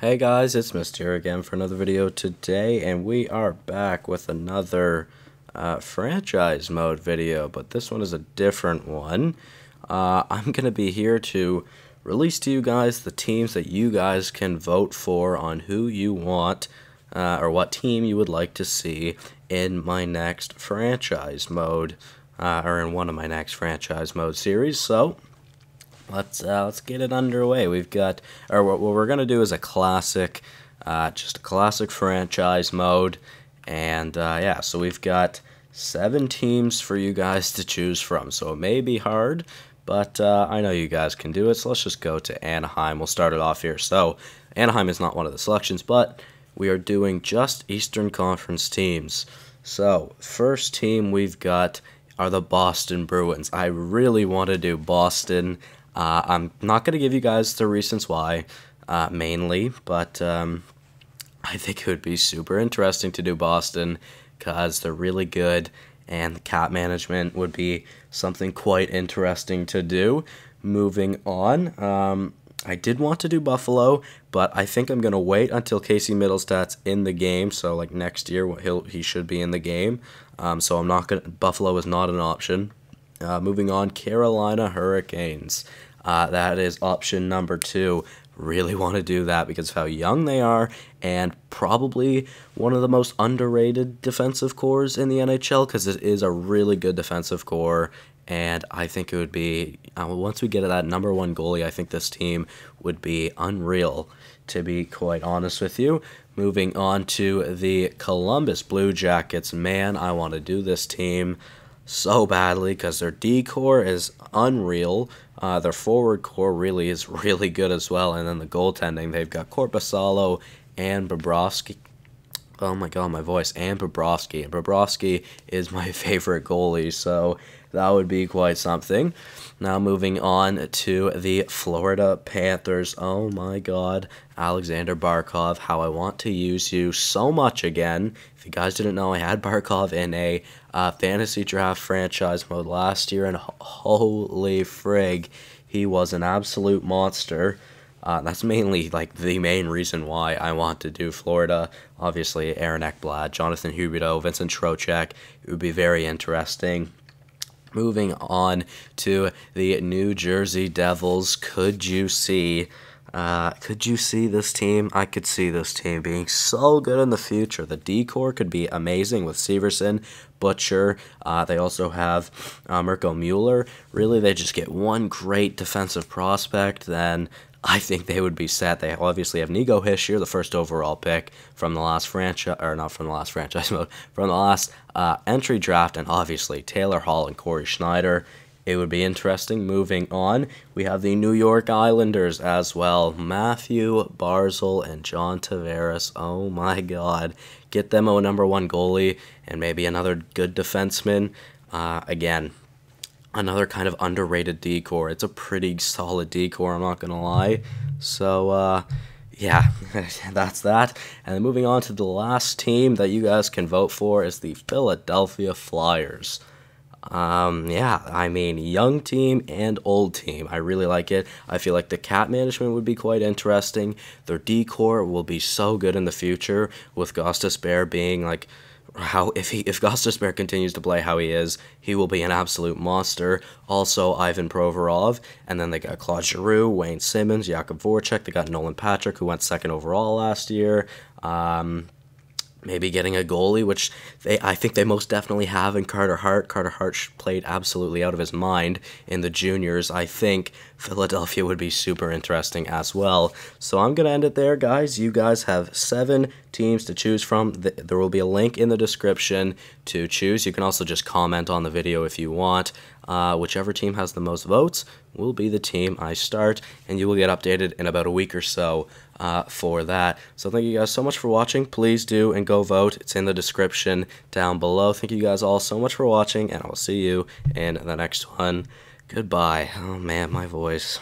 Hey guys, it's MiisT again for another video today, and we are back with another uh, franchise mode video, but this one is a different one. Uh, I'm going to be here to release to you guys the teams that you guys can vote for on who you want, uh, or what team you would like to see in my next franchise mode, uh, or in one of my next franchise mode series, so let's uh, let's get it underway. We've got, or what, we're gonna do is a classic, uh, just a classic franchise mode, and uh, yeah, so we've got seven teams for you guys to choose from. So it may be hard, but uh, I know you guys can do it. So let's just go to Anaheim. We'll start it off here. So Anaheim is not one of the selections, but we are doing just Eastern Conference teams. So first team we've got are the Boston Bruins. I really want to do Boston. Uh, I'm not going to give you guys the reasons why, uh, mainly, but um, I think it would be super interesting to do Boston because they're really good and cap management would be something quite interesting to do. Moving on, um, I did want to do Buffalo, but I think I'm gonna wait until Casey Mittelstadt's in the game. So like next year, he'll he should be in the game. Um, so I'm not gonna. Buffalo is not an option. Uh, moving on, Carolina Hurricanes. Uh, that is option number two. Really want to do that because of how young they are and probably one of the most underrated defensive cores in the NHL because it is a really good defensive core. And I think it would be, uh, once we get to that number one goalie, I think this team would be unreal, to be quite honest with you. Moving on to the Columbus Blue Jackets. Man, I want to do this team so badly because their D core is unreal. Uh, their forward core really is really good as well. And then the goaltending, they've got Korpisalo and Bobrovsky. Oh my god, my voice. And Bobrovsky. And Bobrovsky is my favorite goalie, so that would be quite something. Now moving on to the Florida Panthers. Oh my god, Alexander Barkov, how I want to use you so much again. If you guys didn't know, I had Barkov in a uh, fantasy draft franchise mode last year, and holy frig, he was an absolute monster. Uh, that's mainly like the main reason why I want to do Florida. Obviously, Aaron Ekblad, Jonathan Huberdeau, Vincent Trocheck. It would be very interesting. Moving on to the New Jersey Devils. Could you see? Uh, could you see this team? I could see this team being so good in the future. The D core could be amazing with Severson, Butcher. Uh, they also have uh, Mirco Mueller. Really, they just get one great defensive prospect. Then I think they would be set. They obviously have Nico Hischier, the first overall pick from the last franchise, or not from the last franchise mode, from the last uh, entry draft, and obviously Taylor Hall and Cory Schneider. It would be interesting. Moving on, we have the New York Islanders as well. Mathew Barzal and John Tavares. Oh my God. Get them a number one goalie and maybe another good defenseman. Uh, again, another kind of underrated D core. It's a pretty solid D core, I'm not to lie. So, uh, yeah, that's that. And moving on to the last team that you guys can vote for is the Philadelphia Flyers. Um, yeah, I mean, young team and old team. I really like it. I feel like the cap management would be quite interesting. Their D core will be so good in the future with Gostisbehere being like how if he if Gostisbehere continues to play how he is, he will be an absolute monster. Also, Ivan Provorov, and then they got Claude Giroux, Wayne Simmonds, Jakub Voracek. They got Nolan Patrick, who went second overall last year. Um, maybe getting a goalie, which they I think they most definitely have in Carter Hart. Carter Hart played absolutely out of his mind in the juniors. I think Philadelphia would be super interesting as well. So I'm gonna end it there, guys. You guys have seven teams to choose from. There will be a link in the description to choose. You can also just comment on the video if you want. Uh, whichever team has the most votes will be the team I start, and you will get updated in about a week or so uh, for that. So thank you guys so much for watching. Please do and go vote. It's in the description down below. Thank you guys all so much for watching, and I will see you in the next one. Goodbye. Oh man, my voice.